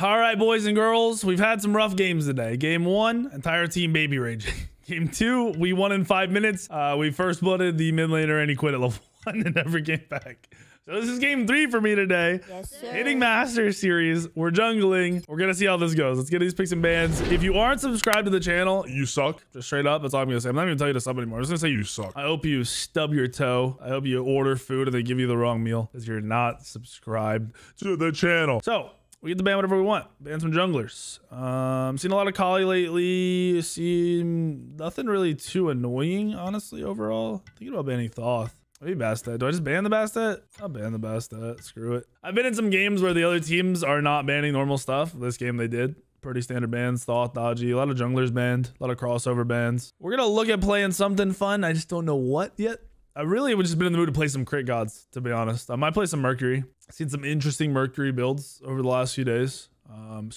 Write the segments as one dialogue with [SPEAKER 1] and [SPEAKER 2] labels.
[SPEAKER 1] All right, boys and girls, we've had some rough games today. Game one, entire team baby raging. Game two, we won in five minutes. Uh, we first blooded the mid laner and he quit at level one and never came back. So this is game three for me today.
[SPEAKER 2] Yes, sir.
[SPEAKER 1] Hitting Master Series. We're jungling. We're gonna see how this goes. Let's get these picks and bans. If you aren't subscribed to the channel, you suck. Just straight up. That's all I'm gonna say. I'm not even gonna tell you to sub anymore. I'm just gonna say you suck. I hope you stub your toe. I hope you order food and they give you the wrong meal because you're not subscribed to the channel. So we get to ban whatever we want. Ban some junglers. Um, seen a lot of Kali lately. Seen nothing really too annoying, honestly, overall. Thinking about banning Thoth. Maybe Bastet. Do I just ban the Bastet? I'll ban the Bastet. Screw it. I've been in some games where the other teams are not banning normal stuff. This game they did. Pretty standard bans. Thoth, Da Ji. A lot of junglers banned. A lot of crossover bans. We're going to look at playing something fun. I just don't know what yet. I really would just been in the mood to play some crit gods, to be honest. I might play some Mercury. Seen some interesting Mercury builds over the last few days. Um,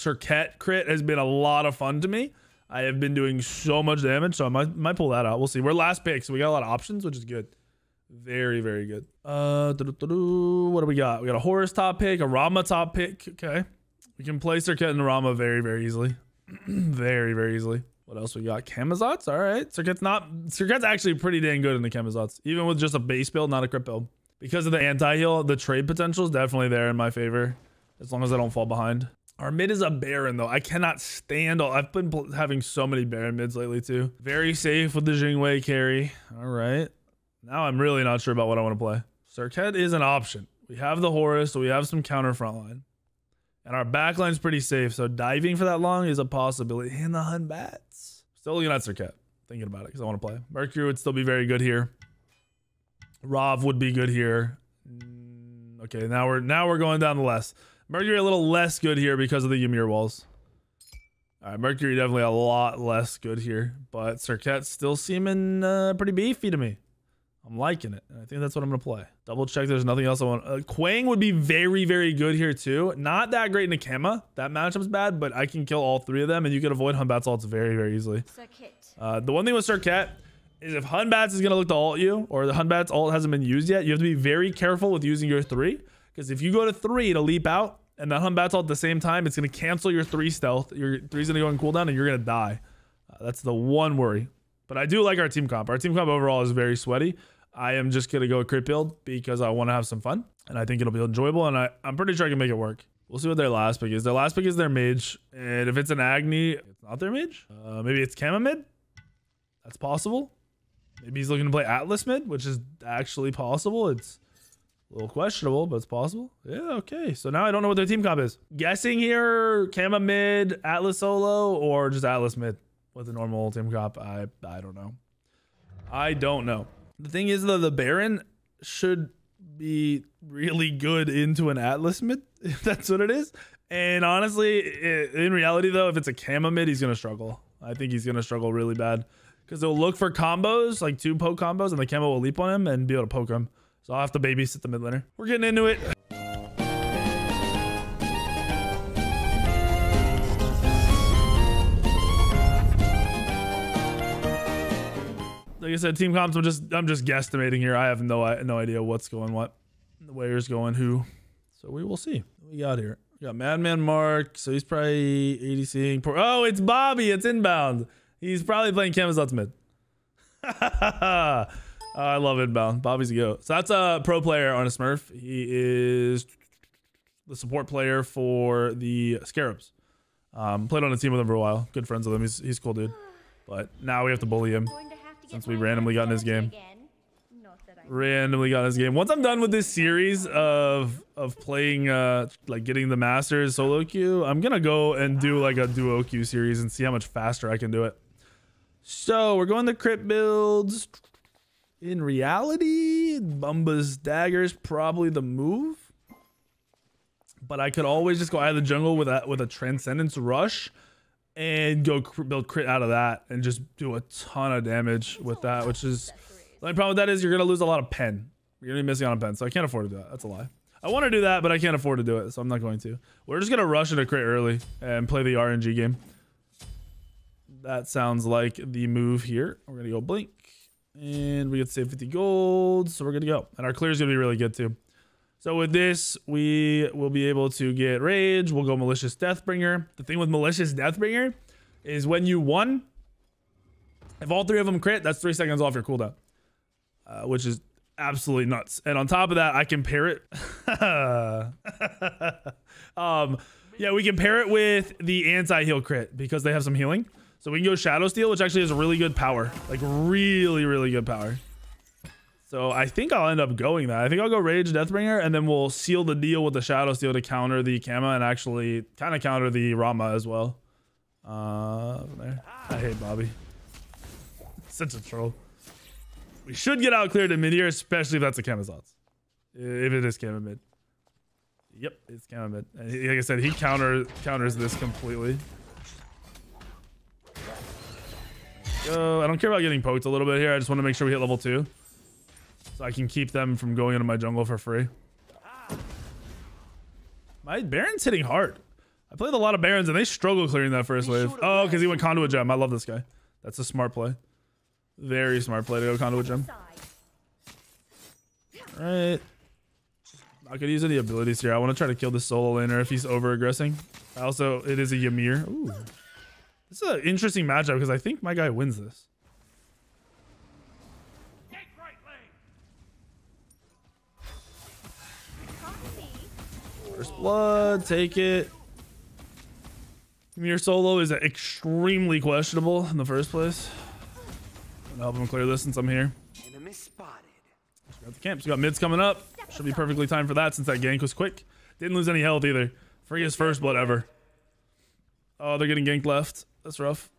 [SPEAKER 1] crit has been a lot of fun to me. I have been doing so much damage, so I might, might pull that out. We'll see. We're last pick, so we got a lot of options, which is good. Very, very good. Uh, doo-doo-doo-doo. what do we got? We got a Horus top pick, a Rama top pick. Okay. We can play Serqet and Rama very, very easily. very, very easily. What else we got? Camazotz? All right. Serqet's not... Serqet's actually pretty dang good in the Camazotz. Even with just a base build, not a crit build. Because of the anti-heal, the trade potential is definitely there in my favor. As long as I don't fall behind. Our mid is a Baron, though. I cannot stand all... I've been having so many Baron mids lately, too. Very safe with the Jing Wei carry. All right. Now I'm really not sure about what I want to play. Serqet is an option. We have the Horus, so we have some counter frontline. And our backline's pretty safe, so diving for that long is a possibility. And the Hun Batz. Still looking at Serqet. Thinking about it because I want to play. Mercury would still be very good here. Rav would be good here. Mm, Okay, now we're now we're going down the less. Mercury a little less good here because of the Ymir walls. All right, Mercury definitely a lot less good here, but Serqet's still seeming uh, pretty beefy to me. I'm liking it. I think that's what I'm going to play. Double check there's nothing else I want. Uh, Quang would be very, very good here too. Not that great in Akema. That matchup's bad, but I can kill all three of them and you can avoid Hun Batz ults very, very easily. Uh, the one thing with Serqet is if Hun Batz is going to look to ult you or the Hun Batz ult hasn't been used yet, you have to be very careful with using your three. Because if you go to three to leap out and the Hun Batz ult at the same time, it's going to cancel your three stealth. Your three's going to go in cooldown and you're going to die. Uh, that's the one worry. But I do like our team comp. Our team comp overall is very sweaty. I am just going to go crit build because I want to have some fun. And I think it'll be enjoyable. And I, I'm pretty sure I can make it work. We'll see what their last pick is. Their last pick is their mage. And if it's an Agni, it's not their mage. Uh, maybe it's Kama mid. That's possible. Maybe he's looking to play Atlas mid, which is actually possible. It's a little questionable, but it's possible. Yeah, okay. So now I don't know what their team comp is. Guessing here, Kama mid, Atlas solo, or just Atlas mid with a normal team comp. I I don't know. I don't know. The thing is though, the Baron should be really good into an Atlas mid, if that's what it is. And honestly, i- in reality though, if it's a Kama mid, he's gonna struggle. I think he's gonna struggle really bad because they'll look for combos, like two poke combos, and the Kama will leap on him and be able to poke him. So I'll have to babysit the mid laner. We're getting into it. Like I said, team comps. I'm just I'm just guesstimating here. I have no no idea what's going what, where's going who. So we will see. What we got here. We got Madman Mark. So he's probably ADCing. Por- Oh, it's Bobby. It's inbound. He's probably playing Camazotz mid. Oh, I love inbound. Bobby's a go. So that's a pro player on a Smurf. He is the support player for the Scarabs. Um, played on a team with him for a while. Good friends with him. He's he's cool dude. But now we have to bully him.
[SPEAKER 2] Going to have to
[SPEAKER 1] Since we randomly got in
[SPEAKER 2] hands
[SPEAKER 1] his game.
[SPEAKER 2] dirty again. Not that I
[SPEAKER 1] randomly got in his game. Once I'm done with this series of of playing uh like getting the masters solo queue, I'm gonna go and do like a duo queue series and see how much faster I can do it. So we're going to crit builds. In reality, Bumba's daggers probably the move. But I could always just go out of the jungle with a with a transcendence rush and go build crit out of that and just do a ton of damage with that, which is the only problem with that is you're gonna lose a lot of pen. You're gonna be missing on a pen, so I can't afford to do that. That's a lie. I want to do that, but I can't afford to do it, so I'm not going to. We're just gonna rush into crit early and play the RNG game. That sounds like the move here. We're gonna go blink, and we get to save 50 gold, so we're gonna go. And our clear is gonna be really good too. So with this, we will be able to get rage. We'll go malicious deathbringer. The thing with malicious deathbringer is when you won, if all three of them crit, that's three seconds off your cooldown, uh, which is absolutely nuts. And on top of that, I can pair it. um, yeah, we can pair it with the anti-heal crit because they have some healing. So we can go Shadow Steel, which actually has a really good power. Like really, really good power. So I think I'll end up going that. I think I'll go Rage Deathbringer and then we'll seal the deal with the Shadow Steel to counter the Kama and actually kind of counter the Rama as well. Uh, there. I hate Bobby. Such a troll. We should get out cleared in mid here, especially if that's a Camazotz. If it is Kama mid. Yep, it's Kama mid. And he- like I said, he counter counters this completely. Go. I don't care about getting poked a little bit here. I just want to make sure we hit level two. So I can keep them from going into my jungle for free. My Baron's hitting hard. I played a lot of Barons and they struggle clearing that first wave. Oh, because he went Conduit Gem. I love this guy. That's a smart play. Very smart play to go Conduit Gem. Alright. Not gonna use any abilities here. I want to try to kill the solo laner if he's over aggressing. Also, it is a Ymir. Ooh. This is an interesting matchup because I think my guy wins this. Blood, take it. Your solo is extremely questionable in the first place. I'm gonna help him clear this since I'm here.
[SPEAKER 2] Enemy spotted.
[SPEAKER 1] Got the camps. We got mids coming up. Should be perfectly timed for that since that gank was quick. Didn't lose any health either. Free his first blood ever. Oh, they're getting ganked left. That's rough.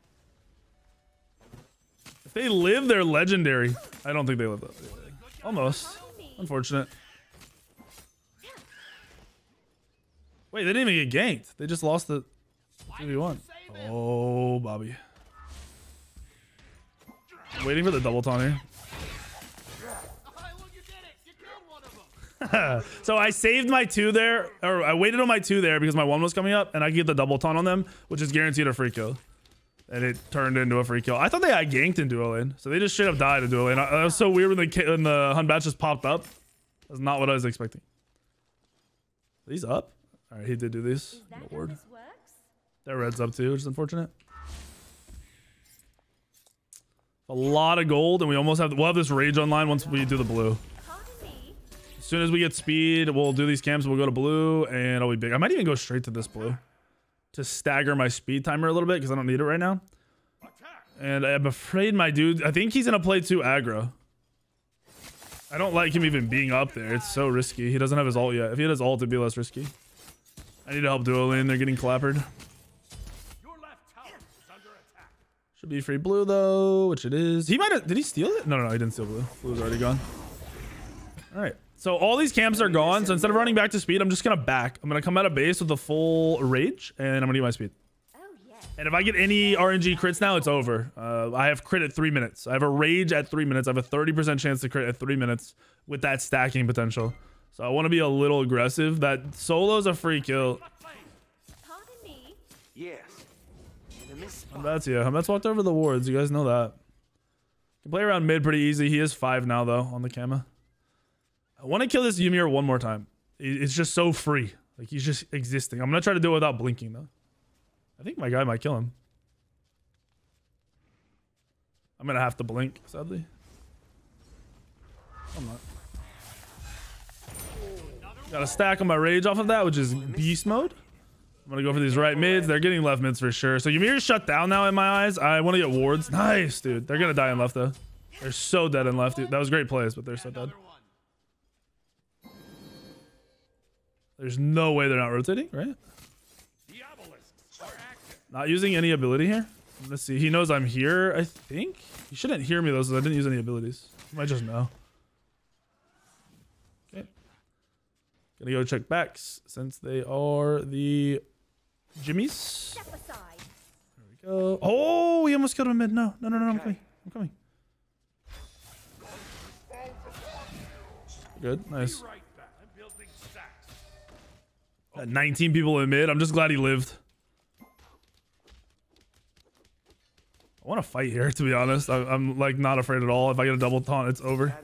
[SPEAKER 1] If they live, they're legendary. I don't think they live though. Almost. Unfortunate. Wait, they didn't even get ganked. They just lost the 2v1. Oh, Bobby. Waiting for the double taunt here. so I saved my two there, or I waited on my two there because my one was coming up, and I get the double taunt on them, which is guaranteed a free kill. And it turned into a free kill. I thought they had ganked in duo lane, so they just straight up died in duo lane. I- That was so weird when the when the Hun Batz just popped up. That's not what I was expecting. He's up. All right, he did do these.
[SPEAKER 3] That
[SPEAKER 1] Lord. That red's up too, which is unfortunate. A lot of gold, and we almost have we'll have this rage online once we do the blue. As soon as we get speed, we'll do these camps. We'll go to blue, and I'll be big. I might even go straight to this blue to stagger my speed timer a little bit because I don't need it right now. And I'm afraid my dude. I think he's gonna play too aggro. I don't like him even being up there. It's so risky. He doesn't have his ult yet. If he had his ult, it'd be less risky. I need to help duo lane. They're getting clappered. Should be free blue though, which it is. He might have. Did he steal it? No, no, no. He didn't steal blue. Blue's already gone. All right. So all these camps are gone. So instead of running back to speed, I'm just gonna back. I'm gonna come out of base with a full rage, and I'm gonna get my speed.
[SPEAKER 3] Oh.
[SPEAKER 1] And if I get any RNG crits now, it's over. Uh, I have crit at three minutes. I have a rage at three minutes. I have a 30% chance to crit at three minutes with that stacking potential. So I want to be a little aggressive. That solo's a free kill.
[SPEAKER 3] Pardon me.
[SPEAKER 2] Yes. Enemy spotted.
[SPEAKER 1] That's yeah. That's walked over the wards. You guys know that. Can play around mid pretty easy. He is five now though on the camera. I want to kill this Ymir one more time. It's just so free. Like he's just existing. I'm gonna try to do it without blinking though. I think my guy might kill him. I'm gonna have to blink, sadly. I'm not. Got a stack on my rage off of that, which is beast mode. I'm gonna go for these right mids. They're getting left mids for sure. So Ymir's shut down now in my eyes. I want to get wards. Nice, dude. They're gonna die in left though. They're so dead in left. Dude. That was great plays, but they're so dead. There's no way they're not rotating, right? Not using any ability here. Let's see. He knows I'm here, I think. He shouldn't hear me though, so I didn't use any abilities. He might just know. Gonna go check backs since they are the Jimmies.
[SPEAKER 3] Step aside.
[SPEAKER 1] Go. Oh, he almost killed him mid. No, no, no, no. I'm coming. I'm coming. Good. Nice. Got 19 people in mid. I'm just glad he lived. I want to fight here, to be honest. I, I'm like not afraid at all. If I get a double taunt, it's over.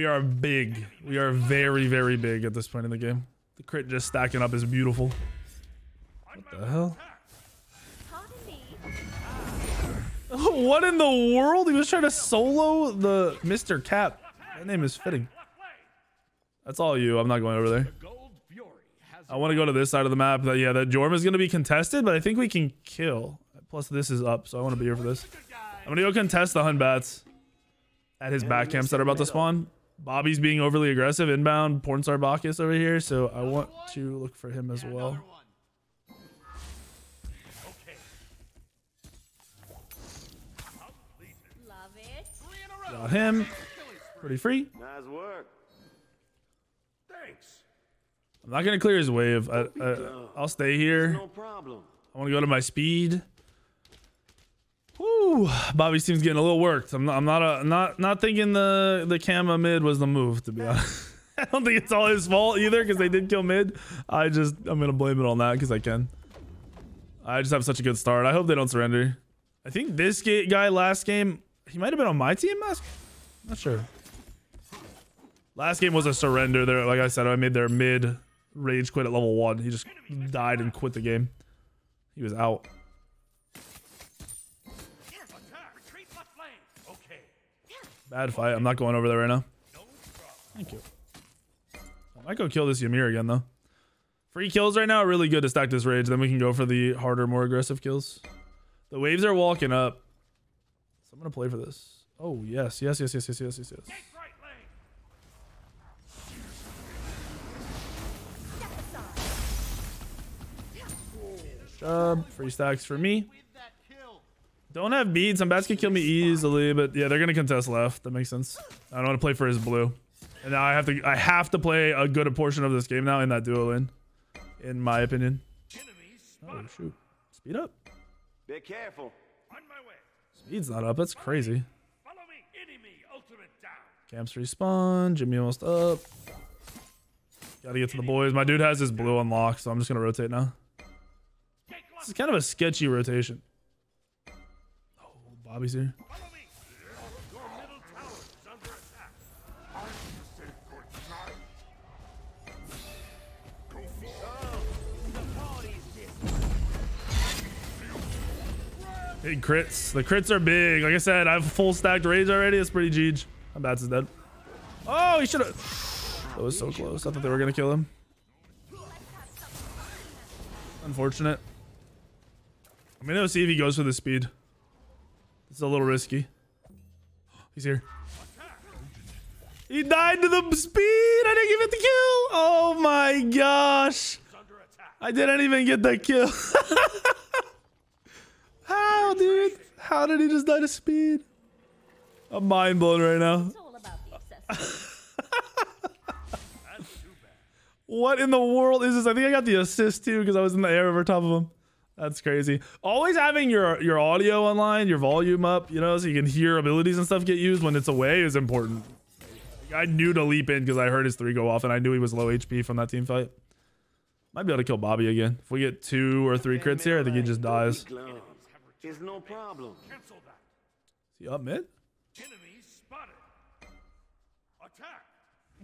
[SPEAKER 1] We are big. We are very, very big at this point in the game. The crit just stacking up is beautiful. What the hell? What in the world? He was trying to solo the Mr. Cap. That name is fitting. That's all you. I'm not going over there. I want to go to this side of the map. That yeah, that Jorm is going to be contested, but I think we can kill. Plus, this is up, so I want to be here for this. I'm going to go contest the Hun Batz at his back camps that are about to spawn. Bobby's being overly aggressive inbound. Pornstar Bacchus over here, so I want to look for him as well. Got him. Pretty free.
[SPEAKER 2] Nice work. Thanks.
[SPEAKER 1] I'm not going to clear his wave. I, I, I'll stay here.
[SPEAKER 2] No problem.
[SPEAKER 1] I want to go to my speed. Woo! Bobby's team's getting a little worked. I'm not. I'm not. A, not. Not thinking the the Kama mid was the move. To be honest, I don't think it's all his fault either because they did kill mid. I just. I'm gonna blame it on that because I can. I just have such a good start. I hope they don't surrender. I think this guy last game he might have been on my team last. Not sure. Last game was a surrender. There, like I said, I made their mid rage quit at level one. He just died and quit the game. He was out. Bad fight. I'm not going over there right now. Thank you. I might go kill this Ymir again though. Free kills right now are really good to stack this rage. Then we can go for the harder, more aggressive kills. The waves are walking up. So I'm gonna play for this. Oh yes, yes, yes, yes, yes, yes, yes, yes.
[SPEAKER 2] Right lane.
[SPEAKER 3] Step aside.
[SPEAKER 1] Job. Free stacks for me. Don't have beads. Some bats can kill me easily, but yeah, they're gonna contest left. That makes sense. I don't want to play for his blue. And now I have to I have to play a good portion of this game now in that duo lane. In my opinion. Oh shoot. Speed up.
[SPEAKER 2] Be careful. On my way.
[SPEAKER 1] Speed's not up. That's crazy.
[SPEAKER 2] Follow me. Enemy ultimate down.
[SPEAKER 1] Camps respawn. Jimmy almost up. Gotta get to the boys. My dude has his blue unlocked, so I'm just gonna rotate now.
[SPEAKER 2] Take
[SPEAKER 1] This is kind of a sketchy rotation.
[SPEAKER 2] Under attack.
[SPEAKER 1] Big crits. The crits are big. Like I said, I have full stacked rage already. It's pretty Jeej. My bats is dead. Oh, he should have. That was so close. I thought they were gonna kill him. Unfortunate. I'm gonna go see if he goes for the speed. It's a little risky. He's here. He died to the speed. I didn't give it the kill. Oh my gosh. I didn't even get the kill. How, dude? How did he just die to speed? I'm mind blown right now.
[SPEAKER 3] It's all about the accessories.
[SPEAKER 1] What in the world is this? I think I got the assist too because I was in the air over top of him. That's crazy. Always having your your audio online, your volume up, you know, so you can hear abilities and stuff get used when it's away is important. I knew to leap in because I heard his three go off and I knew he was low HP from that team fight. Might be able to kill Bobby again. If we get two or three crits here, I think he just dies.
[SPEAKER 2] Gloves. It's no problem. Cancel that.
[SPEAKER 1] Is he up mid?
[SPEAKER 2] Enemy spotted. Attack.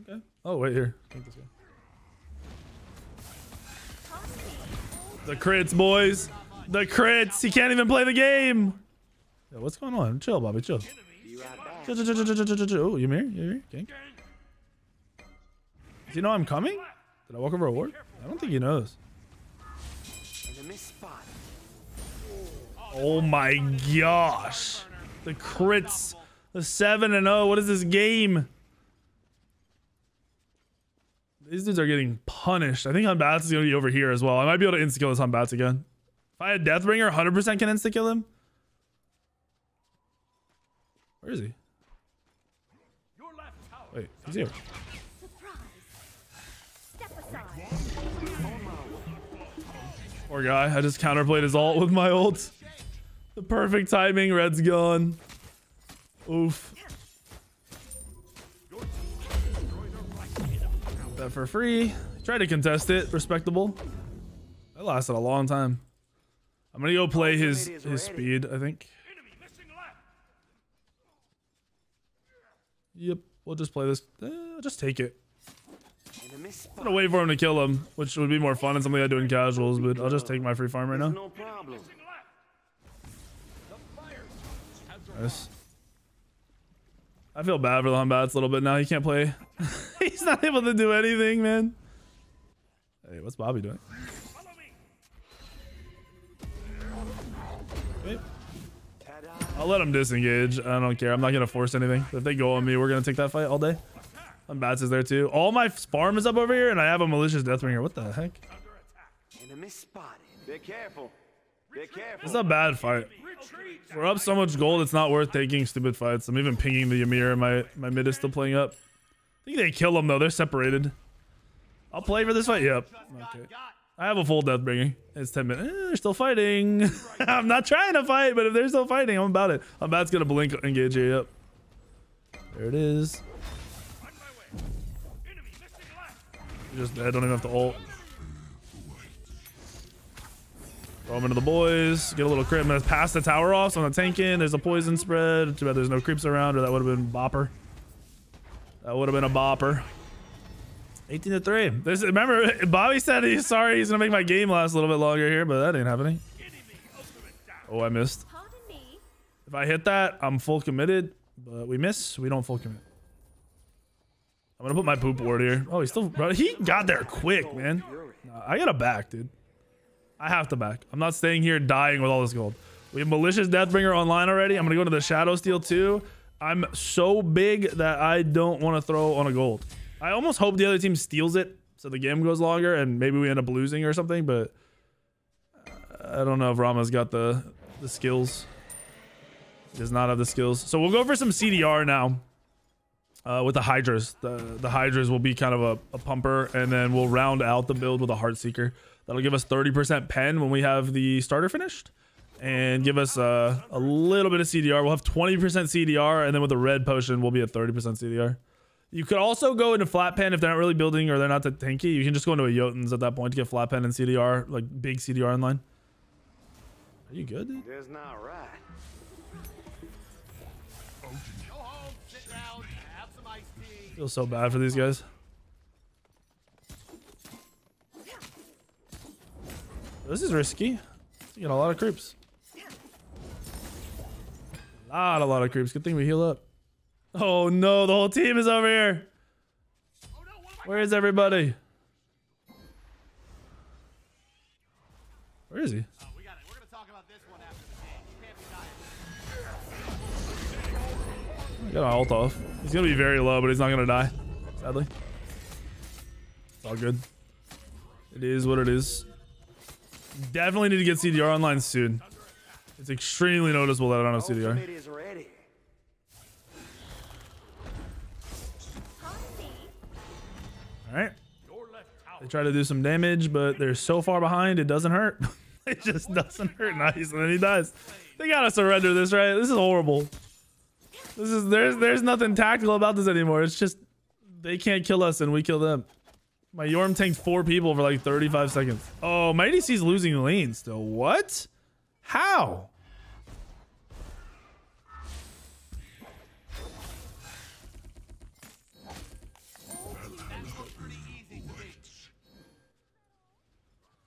[SPEAKER 1] Okay. Oh, wait here. The crits, boys. The crits. He can't even play the game. Yo, what's going on? Chill, Bobby. Chill.
[SPEAKER 2] Be right back.
[SPEAKER 1] Chill, chill, chill, chill, chill, chill, chill. Oh, you here? You here? Okay. Does he know I'm coming? Did I walk over a ward? I don't think he knows. Oh my gosh. The crits. The 7 and 0. What is this game? These dudes are getting punished. I think Hun Batz is going to be over here as well. I might be able to insta kill this Hun Batz again. If I had Deathbringer, 100% can insta kill him. Where is he? Wait, he's here. Poor guy. I just counterplayed his ult with my ult. The perfect timing. Red's gone. Oof. That for free. Tried to contest it. Respectable. That lasted a long time. I'm gonna go play his his speed. I think.
[SPEAKER 2] Enemy missing left.
[SPEAKER 1] Yep. We'll just play this. Eh, just take it. I'm gonna wait for him to kill him, which would be more fun and something I do in casuals, but I'll just take my free farm right now. Nice. I feel bad for the Hun Batz a little bit now. He can't play. He's not able to do anything, man. Hey, what's Bobby doing? I'll let him disengage. I don't care. I'm not gonna force anything. If they go on me, we're gonna take that fight all day. Hun Batz is there too. All my farm is up over here, and I have a malicious Deathbringer. What the heck?
[SPEAKER 4] Enemy spotted. Be careful. Be careful.
[SPEAKER 1] It's a bad fight. We're up so much gold, it's not worth taking stupid fights. I'm even pinging the Ymir, and my, my mid is still playing up. I think they kill them, though. They're separated. I'll play for this fight. Yep. Okay. I have a full Deathbringer. It's 10 minutes. Eh, they're still fighting. I'm not trying to fight, but if they're still fighting, I'm about it. I'm about to blink engage here. Yep. There it is. Just dead. Don't even have to ult. Throw him into the boys. Get a little crit. I'm gonna pass the tower off, so I'm gonna tank in. There's a poison spread. Too bad there's no creeps around, or that would have been bopper. That would have been a bopper. 18 to 3. This, remember, Bobby said he's sorry he's gonna make my game last a little bit longer here, but that ain't happening. Oh, I missed. If I hit that, I'm full committed. But we miss, we don't full commit. I'm gonna put my poop ward here. Oh, he's still bro, he got there quick, man. Nah, I gotta back, dude. I have to back. I'm not staying here dying with all this gold. We have malicious Deathbringer online already. I'm gonna go to the Shadow Steel too. I'm so big that I don't want to throw on a gold. I almost hope the other team steals it so the game goes longer and maybe we end up losing or something. But I don't know if Rama's got the the skills. He does not have the skills. So we'll go for some CDR now. Uh, with the Hydras. The the Hydras will be kind of a, a pumper, and then we'll round out the build with a Heart Seeker. That'll give us 30% pen when we have the starter finished. And give us uh, a little bit of CDR. We'll have 20% CDR, and then with the red potion, we'll be at 30% CDR. You could also go into flat pen if they're not really building or they're not that tanky. You can just go into a Jotuns at that point to get flat pen and CDR, like big CDR in line. Are you good, dude?
[SPEAKER 4] That's not right.
[SPEAKER 2] Go home, sit down, have some iced tea.
[SPEAKER 1] feel so bad for these guys. This is risky. You get a lot of creeps. A lot, a lot of creeps. Good thing we heal up. Oh no, the whole team is over here. Where is everybody? Where is he? I got my ult off. He's gonna be very low, but he's not gonna die. Sadly. It's all good. It is what it is. Definitely need to get CDR online soon. It's extremely noticeable that I don't have CDR.
[SPEAKER 4] Ultimate is ready.
[SPEAKER 1] Alright.
[SPEAKER 2] Your left tower.
[SPEAKER 1] They try to do some damage, but they're so far behind, it doesn't hurt. it just doesn't hurt. Nice, and then he dies. They gotta surrender this, right? This is horrible. This is there's there's nothing tactical about this anymore. It's just they can't kill us and we kill them. My Yorm tanked four people for like 35 seconds. Oh, my ADC's losing lane still. What? How?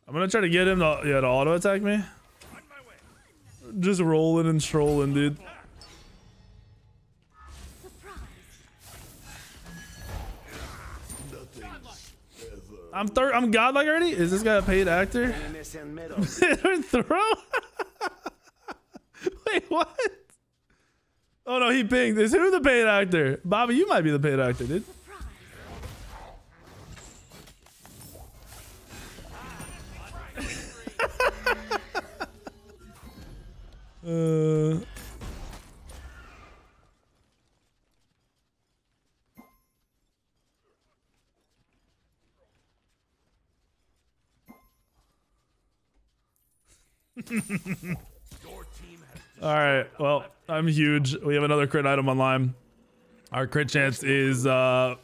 [SPEAKER 1] I'm gonna try to get him to yeah to auto attack me. Just rolling and strolling, dude. I'm third. I'm godlike already. Is this guy a paid actor? Throw. Wait, what? Oh no, he pinged. Is who the paid actor? Bobby, you might be the paid actor, dude. Uh. All right. Well, I'm huge. We have another crit item online. Our crit chance is uh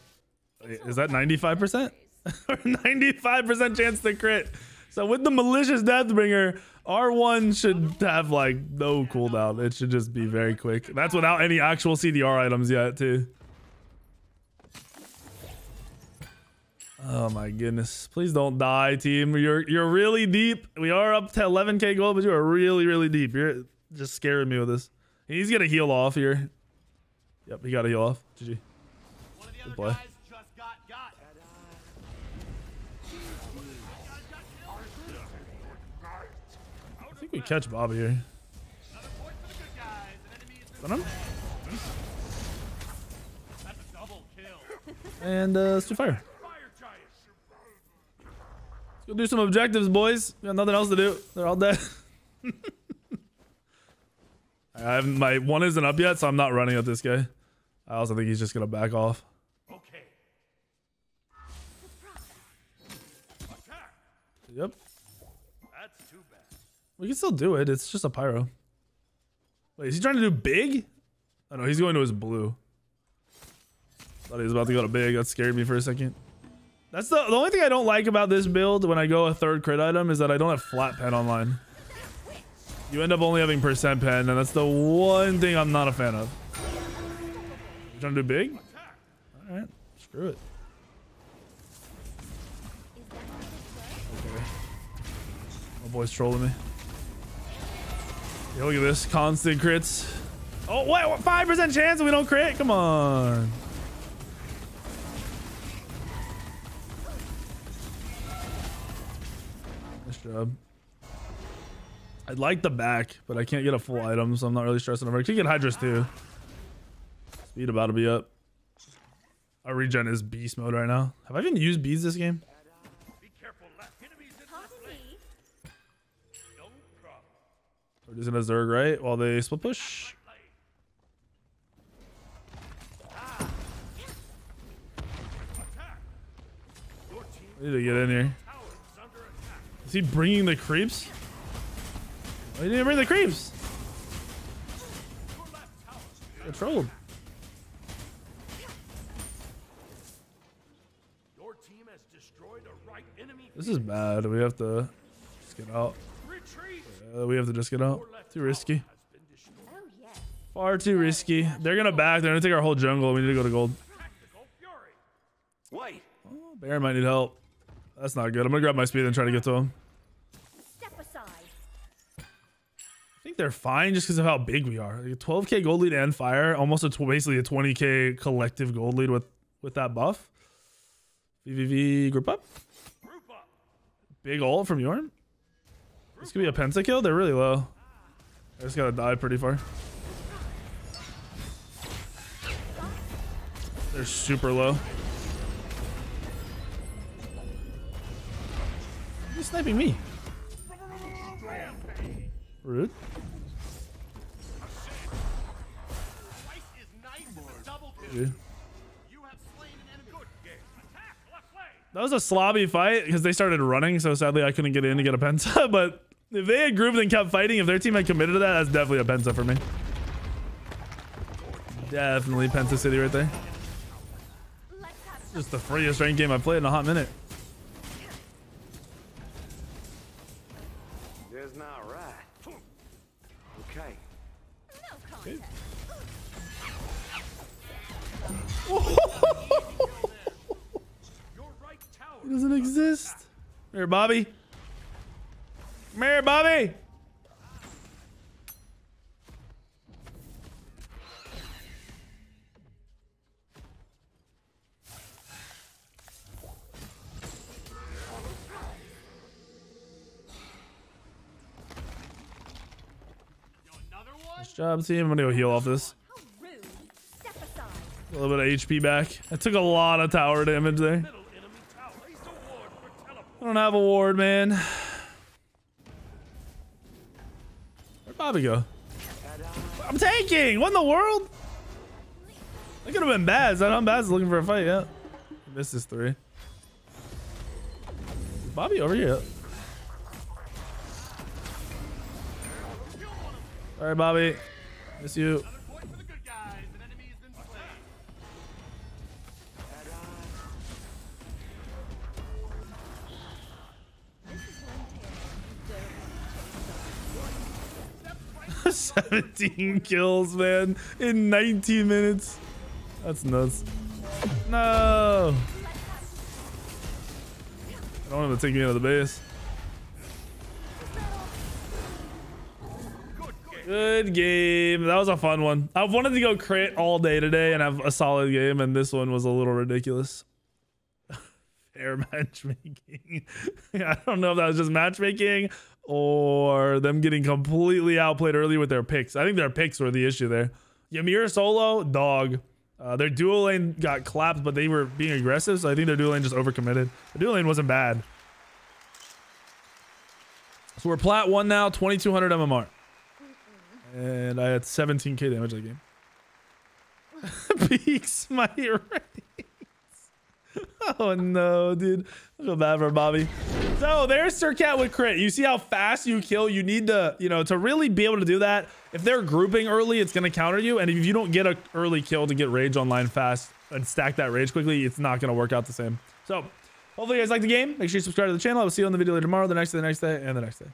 [SPEAKER 1] is that 95%? 95% chance to crit. So with the malicious Deathbringer, R1 should have like no cooldown. It should just be very quick. That's without any actual CDR items yet, too. Oh my goodness. Please don't die, team. You're you're really deep. We are up to 11k gold, but you are really, really deep. You're just scaring me with this. He's gonna heal off here. Yep, he gotta heal off. GG.
[SPEAKER 2] One of the
[SPEAKER 1] Good
[SPEAKER 2] other
[SPEAKER 1] play.
[SPEAKER 2] guys just got got.
[SPEAKER 1] I think we catch Bobby here.
[SPEAKER 2] Another point for the good guys. An enemy has been
[SPEAKER 1] Stun him.
[SPEAKER 2] That's a double kill.
[SPEAKER 1] And uh let's do fire.
[SPEAKER 2] Fire.
[SPEAKER 1] Let's go do some objectives, boys. We got nothing else to do. They're all dead. I my one isn't up yet, so I'm not running at this guy. I also think he's just gonna back off.
[SPEAKER 2] Okay.
[SPEAKER 1] Yep.
[SPEAKER 2] That's too bad.
[SPEAKER 1] We can still do it. It's just a pyro. Wait, is he trying to do big? Oh no, he's going to his blue. Thought he was about to go to big. That scared me for a second. That's the, the only thing I don't like about this build when I go a third crit item is that I don't have flat pen online. You end up only having percent pen, and that's the one thing I'm not a fan of. You trying to do big? Alright, screw it.
[SPEAKER 3] works?
[SPEAKER 1] My boy's trolling me. Yo, look at this. Constant crits. Oh, what? what 5% chance we don't crit? Come on. Nice job. I'd like the back, but I can't get a full item, so I'm not really stressing over. I could get Hydras too. Speed about to be up. Our regen is beast mode right now. Have I even used bees this game? We're just gonna Zerg right while they split push. We need to get in here.
[SPEAKER 2] Is
[SPEAKER 1] he bringing the creeps? Oh, he didn't bring the creeps.
[SPEAKER 2] Your left tower.
[SPEAKER 1] They're trolled.
[SPEAKER 2] Your team has destroyed a right enemy.
[SPEAKER 1] This is bad. We have to just get out.
[SPEAKER 2] Retreat.
[SPEAKER 1] Uh, we have to just get out. Too risky.
[SPEAKER 2] has been destroyed.
[SPEAKER 3] Oh, yes.
[SPEAKER 1] Far too risky. They're gonna back. They're gonna take our whole jungle. We need to go to gold.
[SPEAKER 4] Wait.
[SPEAKER 1] Oh, Baron might need help. That's not good. I'm gonna grab my speed and try to get to him. They're fine just because of how big we are. Like 12k gold lead and fire, almost a basically a 20k collective gold lead with with that buff. VVV group up.
[SPEAKER 2] Group up.
[SPEAKER 1] Big ult from Yorm. This could be a pentakill. They're really low. I just gotta die pretty far. They're super low. Who's sniping me?
[SPEAKER 2] Left lane.
[SPEAKER 1] That was a slobby fight because they started running, so sadly I couldn't get in to get a penta. But if they had grouped and kept fighting, if their team had committed to that, that's definitely a penta for me. Definitely Penta City right there.
[SPEAKER 3] Let's
[SPEAKER 1] Just the freest ranked game I've played in a hot minute. It doesn't exist. Here, Bobby. Come here, Bobby. Job, team. I'm gonna go heal off this. A little bit of HP back. I took a lot of tower damage there. I don't have a ward, man. Where'd Bobby go? I'm taking. What in the world? That could have been Baz. I know Baz is looking for a fight. Yeah. He missed his three. Is Bobby over here. All right, Bobby. Miss you. 17 kills, man, in 19 minutes. That's nuts. No. I don't want to take me out of the base. Good game. That was a fun one. I've wanted to go crit all day today and have a solid game, and this one was a little ridiculous. Fair matchmaking. I don't know if that was just matchmaking or them getting completely outplayed early with their picks. I think their picks were the issue there. Ymir solo, dog. Uh, their dual lane got clapped, but they were being aggressive, so I think their dual lane just overcommitted. The dual lane wasn't bad. So we're plat one now, 2200 MMR. And I had 17k damage that game. Peak smite raise. Oh no, dude. I feel bad for Bobby. So there's Serqet with crit. You see how fast you kill? You need to, you know, to really be able to do that. If they're grouping early, it's going to counter you. And if you don't get an early kill to get rage online fast and stack that rage quickly, it's not going to work out the same. So hopefully you guys like the game. Make sure you subscribe to the channel. I will see you on the video later tomorrow, the next day, the next day, and the next day.